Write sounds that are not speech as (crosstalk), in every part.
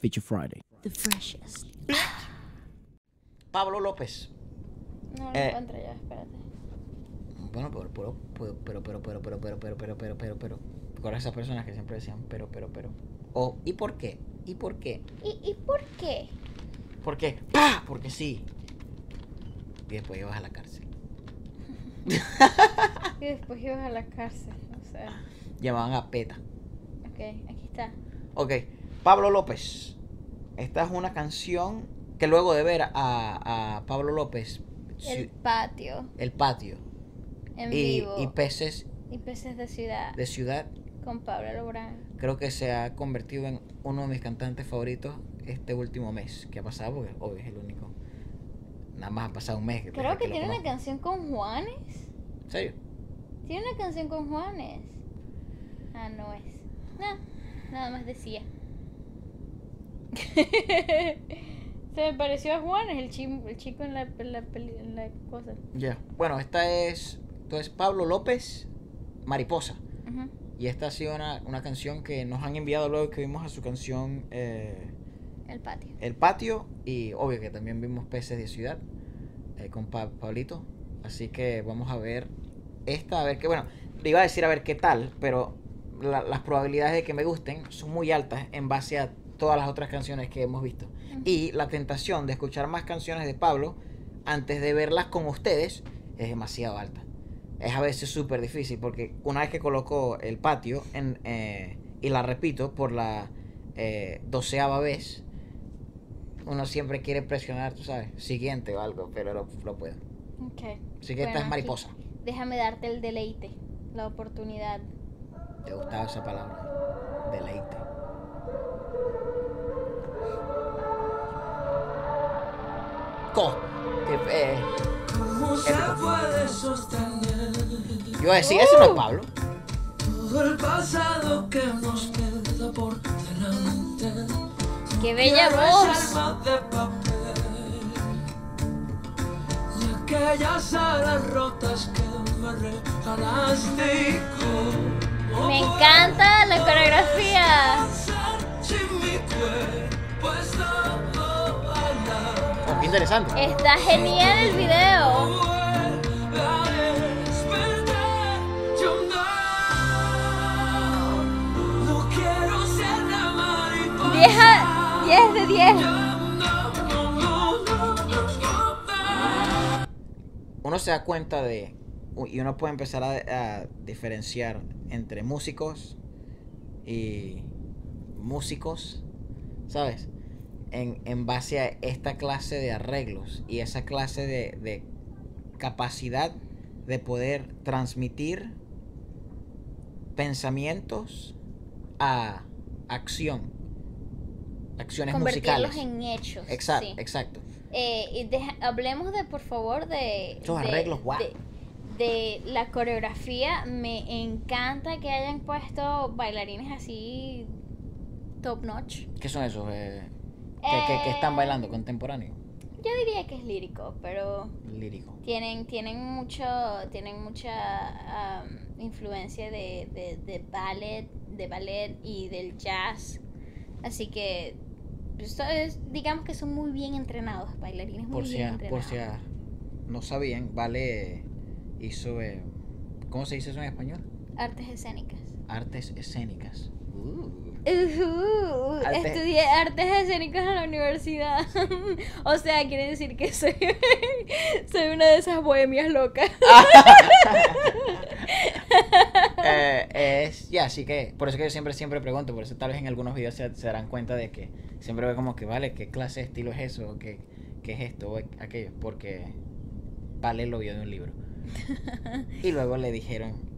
Feature Friday. The freshest. Pablo López. No lo Eh. encuentro ya, espérate. Bueno, pero, pero, pero, pero, pero, pero, pero, pero, pero, pero, pero, pero, pero. Con esas personas que siempre decían, pero, pero, pero. O, ¿y por qué? ¿Y por qué? ¿Y, ¿Y por qué? ¿Por qué? ¡Pah! Porque sí. Y después ibas a la cárcel. Y después ibas a la cárcel. O sea, Llamaban a PETA. ok, aquí está. Ok, Pablo López. Esta es una canción que luego de ver a, a Pablo López, El patio. el patio En y, vivo. y peces y peces de ciudad. de ciudad, Con Pablo Lográn. creo que se ha convertido en uno de mis cantantes favoritos este último mes que ha pasado, porque obvio es el único. Nada más ha pasado un mes. desde Creo que lo tiene una canción con Juanes. ¿En serio? Tiene una canción con Juanes. Ah, no es. No, nada más decía. (laughs) Se me pareció a Juanes, el, chi- el chico en la, en la, peli- en la cosa. Ya. Bueno, esta es, entonces, Pablo López, Mariposa. Y esta ha sido una, una canción que nos han enviado luego que vimos a su canción eh, El patio. El Patio. Y obvio que también vimos Peces de Ciudad eh, con Pa- Pablito. Así que vamos a ver esta, a ver qué, bueno, le iba a decir a ver qué tal, pero la- las probabilidades de que me gusten son muy altas en base a todas las otras canciones que hemos visto. Y la tentación de escuchar más canciones de Pablo antes de verlas con ustedes es demasiado alta. Es a veces súper difícil porque una vez que coloco el patio en, eh, y la repito por la eh, doceava vez, uno siempre quiere presionar, tú sabes, siguiente o algo, pero no, no puedo. Ok. Así que esta Bueno, es aquí- mariposa. Déjame darte el deleite, la oportunidad. ¿Te gustaba esa palabra? Deleite. Co. Que, eh, ¿Cómo se épico. puede sostener Yo iba a decir, eso no es Pablo. todo el pasado que nos queda por delante? ¡Qué bella voz! de papel de aquellas alas rotas que me regalaste Me encanta la coreografía. Oh, qué interesante. Está genial el video. Vieja 10 de 10. Uno se da cuenta de y uno puede empezar a, a, diferenciar entre músicos y músicos ¿sabes? En, en base a esta clase de arreglos y esa clase de, de capacidad de poder transmitir pensamientos a acción. Acciones Convertirlos musicales. en hechos. Exacto, sí. exacto. Eh, y deja- hablemos de, por favor, de. Esos de- arreglos, de, de la coreografía. Me encanta que hayan puesto bailarines así. Top notch. ¿Qué son esos? eh, que, que- que están Eh, bailando contemporáneo. Yo diría que es lírico, pero Lírico. tienen, tienen mucho, tienen mucha am, influencia de, de, de ballet, de ballet y del jazz. Así que esto es- digamos que son muy bien entrenados, bailarines muy Por si, bien a- por entrenados. si a- no sabían, Vale hizo. eh, ¿Cómo se dice eso en español? Artes escénicas. Artes escénicas. Uh. Arte- Estudié artes escénicas en la universidad. (laughs) o sea, quiere decir que soy, (laughs) soy una de esas bohemias locas. (laughs) Eh, es, ya, así que, por eso que yo siempre, siempre pregunto, por eso tal vez en algunos videos se, se darán cuenta de que siempre veo como que, vale, ¿qué clase de estilo es eso? ¿O ¿Qué, qué es esto? O aquello, porque Vale lo vio de un libro. Y luego le dijeron,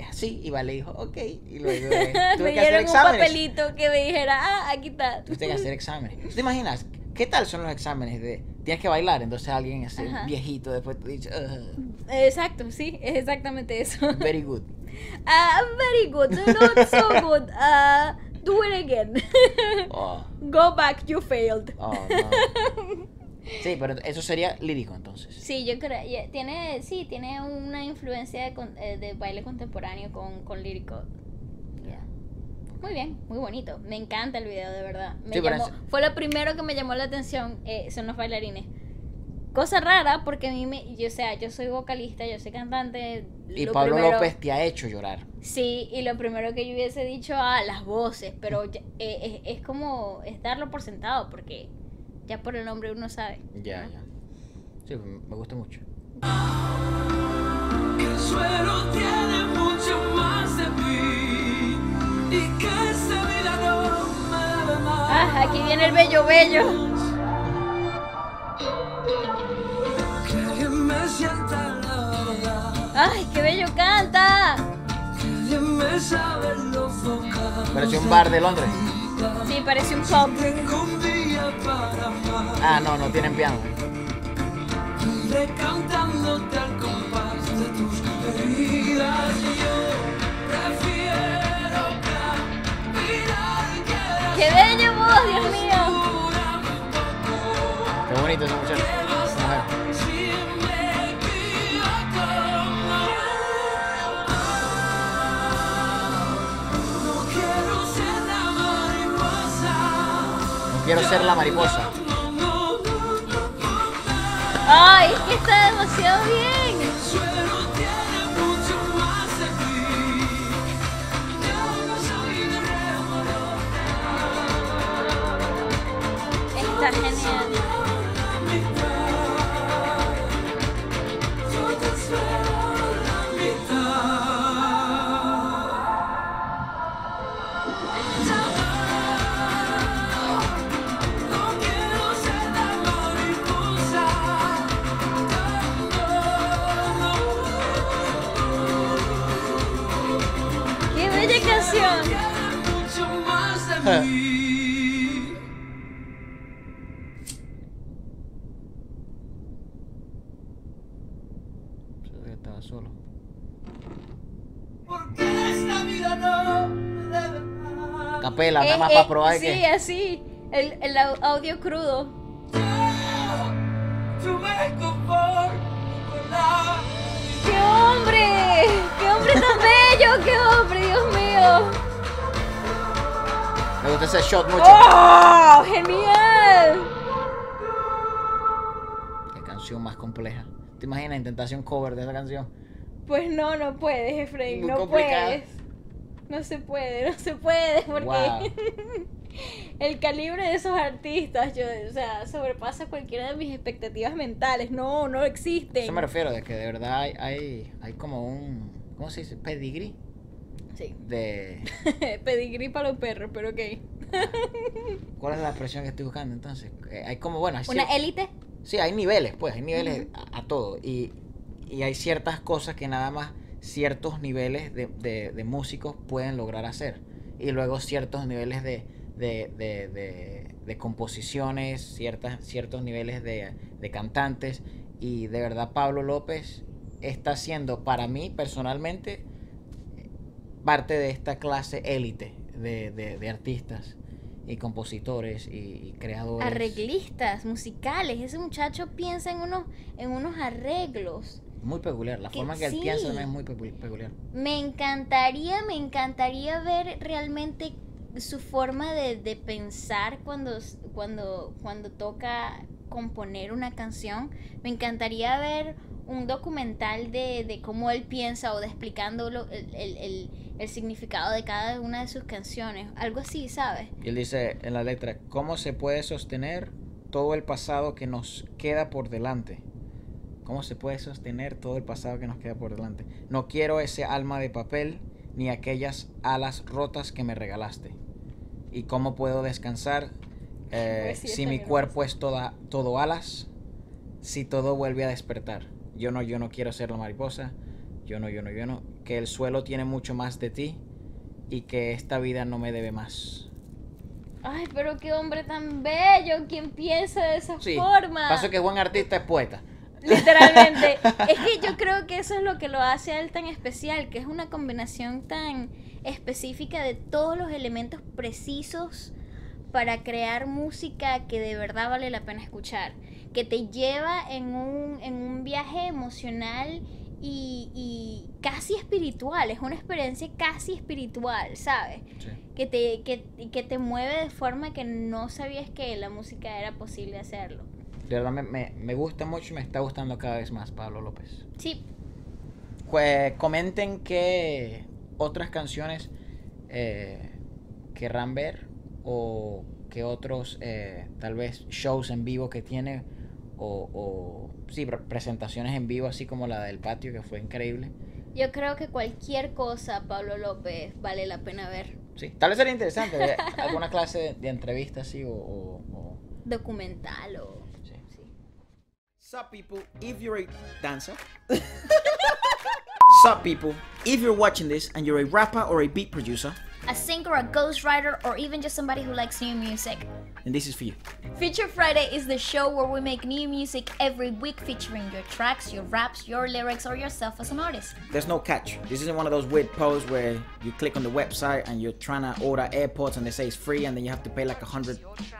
es así, y Vale dijo, ok, y luego (laughs) eh, Me tuve que hacer dieron un exámenes. papelito que me dijera, ah, aquí está. Tuviste que hacer exámenes. ¿Te imaginas? ¿Qué tal son los exámenes de tienes que bailar? Entonces alguien Ajá. viejito después te dice, "Ugh, Exacto, sí, es exactamente eso. very good. (laughs) Ah, very good, not so good. (laughs) Ah, do it again. Oh, Go back, you failed. oh, no. Sí, pero eso sería lírico entonces. Sí, yo creo, tiene, sí, tiene una influencia de, eh, de baile contemporáneo con, con lírico. Muy bien, muy bonito. Me encanta el video, de verdad. Me Sí, llamó- Fue lo primero que me llamó la atención, eh, son los bailarines. Cosa rara, porque a mí me, yo, o sea, yo soy vocalista, yo soy cantante. Y lo Pablo primero- López te ha hecho llorar. Sí, y lo primero que yo hubiese dicho, ah, las voces, pero eh, es, es como, es darlo por sentado, porque ya por el nombre uno sabe. Ya, ya. Sí, me gusta mucho. Que el suelo tiene mucho más de mí y que esta vida no me debe más. Ah, aquí viene el bello bello. Que alguien me sienta la verdad, Ay, qué bello canta. Parece un bar de Londres. Sí, parece un pop. Ah, no, no tienen piano. iré cantándote al compás de tus heridas y yo prefiero caminar que Qué bello voz, Dios mío. Qué bonito ese quiero ser la mariposa. Ay, es que está demasiado bien. Canción. Solo. Porque esta vida no me debe más. Capela, nada más eh, para probar sí, que. así. El, el au- audio crudo. Me gusta ese shot mucho. ¡Oh! ¡Genial! Qué canción más compleja. ¿Te imaginas intentar hacer un cover de esa canción? Pues no, no puedes, Efraín. Muy No complicado. puedes. No se puede, no se puede porque Wow. (laughs) el calibre de esos artistas, yo, o sea, sobrepasa cualquiera de mis expectativas mentales. No, no existen. Eso me refiero, de que de verdad hay, hay, hay como un. ¿Cómo se dice? Pedigrí. Sí. De. (laughs) Pedigrí para los perros, pero ok. (laughs) ¿Cuál es la expresión que estoy buscando entonces? Eh, hay como, bueno, hay Una élite. Sí, hay niveles, pues, hay niveles a, a todo. Y, y hay ciertas cosas que nada más ciertos niveles de, de- de músicos pueden lograr hacer. Y luego ciertos niveles de, de, de- de- de composiciones, ciertas, ciertos niveles de, de cantantes. Y de verdad Pablo López está siendo para mí personalmente parte de esta clase élite de, de- de artistas y compositores y, creadores. Arreglistas musicales. Ese muchacho piensa en unos, en unos arreglos. Muy peculiar, la Que forma que él piensa también es muy pecu- peculiar. Me encantaría, me encantaría ver realmente su forma de, de pensar cuando, cuando, cuando toca componer una canción. Me encantaría ver un documental de, de cómo él piensa o de explicándolo el, el, el, el significado de cada una de sus canciones. Algo así, ¿sabes? Y él dice en la letra, ¿cómo se puede sostener todo el pasado que nos queda por delante? ¿Cómo se puede sostener todo el pasado que nos queda por delante? No quiero ese alma de papel ni aquellas alas rotas que me regalaste. ¿Y cómo puedo descansar eh, Pues si mi cuerpo es toda, todo alas? Si todo vuelve a despertar. Yo no, yo no quiero ser la mariposa. Yo no, yo no, yo no. Que el suelo tiene mucho más de ti y que esta vida no me debe más. Ay, pero qué hombre tan bello, ¿quién piensa de esa Sí, forma? paso que buen artista es poeta. Literalmente. (laughs) es que yo creo que eso es lo que lo hace a él tan especial, que es una combinación tan específica de todos los elementos precisos para crear música que de verdad vale la pena escuchar, que te lleva en un, en un viaje emocional y, y casi espiritual, es una experiencia casi espiritual, ¿sabes? Que te, que, que te mueve de forma que no sabías que la música era posible hacerlo. De verdad me, me, me gusta mucho y me está gustando cada vez más Pablo López. Sí, Pues, comenten qué otras canciones eh, querrán ver o qué otros eh, tal vez shows en vivo que tiene o, o sí, pre- presentaciones en vivo así como la del patio que fue increíble. yo creo que cualquier cosa, Pablo López, vale la pena ver. Sí, tal vez sería interesante ver alguna clase de, de entrevista así o, o- o- Documental o... sí. sí. Sup people, if you're a dancer. (laughs) Sup people, if you're watching this and you're a rapper or a beat producer, A singer, a ghostwriter, or even just somebody who likes new music. And this is for you. Feature Friday is the show where we make new music every week featuring your tracks, your raps, your lyrics, or yourself as an artist. There's no catch. This isn't one of those weird posts where you click on the website and you're trying to order AirPods and they say it's free and then you have to pay like a hundred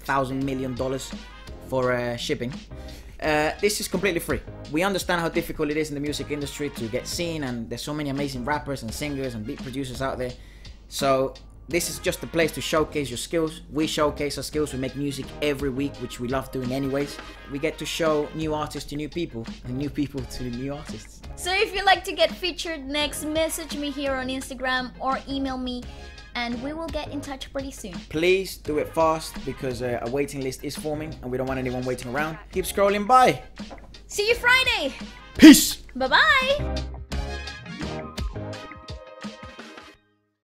thousand million dollars for uh, shipping. Uh, this is completely free. We understand how difficult it is in the music industry to get seen, and there's so many amazing rappers and singers and beat producers out there. So this is just a place to showcase your skills. We showcase our skills. We make music every week, which we love doing anyways. We get to show new artists to new people, and new people to new artists. So if you'd like to get featured next, message me here on Instagram or email me, and we will get in touch pretty soon. please do it fast because uh, a waiting list is forming and we don't want anyone waiting around. Keep scrolling by. See you Friday! Peace! Bye bye!